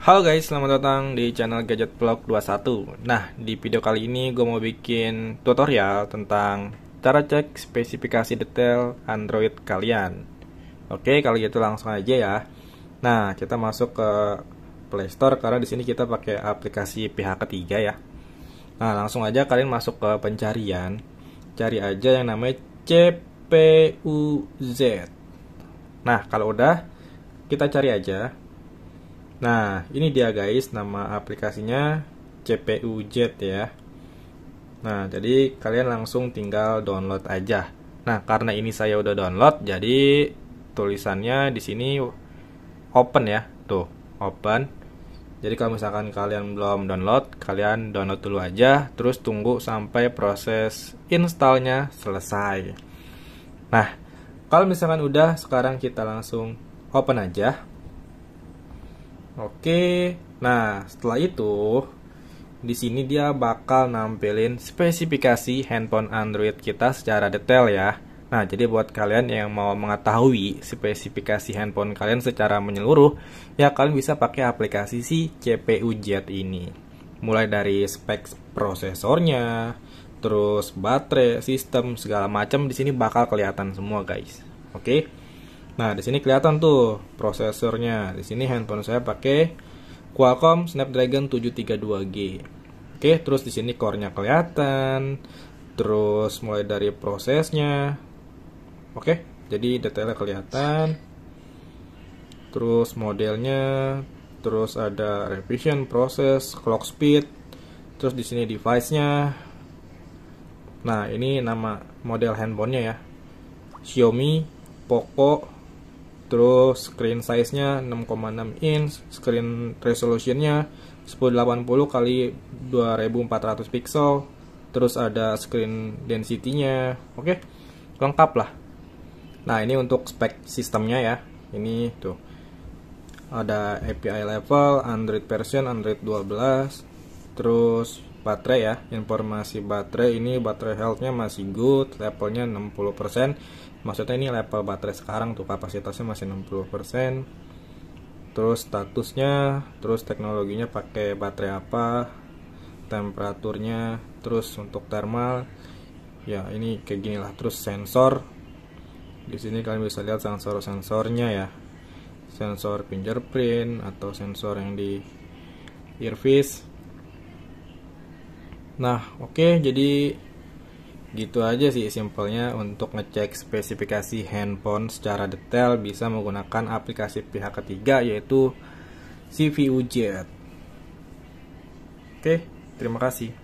Halo guys, selamat datang di channel Gadget Vlog 21 Nah, di video kali ini gue mau bikin tutorial tentang cara cek spesifikasi detail Android kalian. Oke, kalau gitu langsung aja ya. Nah, kita masuk ke Play Store karena di sini kita pakai aplikasi pihak ketiga ya. Nah, langsung aja kalian masuk ke pencarian. Cari aja yang namanya CPUZ Nah, kalau udah, kita cari aja Nah, ini dia guys, nama aplikasinya CPU Jet ya. Nah, jadi kalian langsung tinggal download aja. Nah, karena ini saya udah download, jadi tulisannya di sini open ya. Tuh, open. Jadi kalau misalkan kalian belum download, kalian download dulu aja, terus tunggu sampai proses installnya selesai. Nah, kalau misalkan udah, sekarang kita langsung open aja. Oke, nah setelah itu di sini dia bakal nampilin spesifikasi handphone Android kita secara detail ya. Nah, jadi buat kalian yang mau mengetahui spesifikasi handphone kalian secara menyeluruh, ya kalian bisa pakai aplikasi si CPU Jet ini. Mulai dari spek prosesornya, terus baterai, sistem segala macam di sini bakal kelihatan semua, guys. Oke. Nah, di sini kelihatan tuh prosesornya. Di sini handphone saya pakai Qualcomm Snapdragon 732G. Oke, terus di sini core-nya kelihatan. Terus mulai dari prosesnya. Oke, jadi detailnya kelihatan. Terus modelnya, terus ada revision proses, clock speed. Terus di sini device-nya. Nah, ini nama model handphonenya ya. Xiaomi Poco terus screen size-nya 6,6 inch screen resolution-nya 1080 kali 2400 pixel. Terus ada screen density-nya oke? Okay? lengkap lah. Nah ini untuk spek sistemnya ya. Ini tuh. Ada API level Android version Android 12 terus baterai ya. Informasi baterai ini baterai healthnya masih good levelnya 60% maksudnya ini level baterai sekarang tuh kapasitasnya masih 60% terus statusnya terus teknologinya pakai baterai apa temperaturnya terus untuk thermal ya ini kayak gini lah. Terus sensor di sini kalian bisa lihat sensor sensornya ya. Sensor fingerprint atau sensor yang di earpiece Nah, oke, okay, jadi gitu aja sih simpelnya untuk ngecek spesifikasi handphone secara detail bisa menggunakan aplikasi pihak ketiga yaitu CVU Jet. Oke, okay, terima kasih.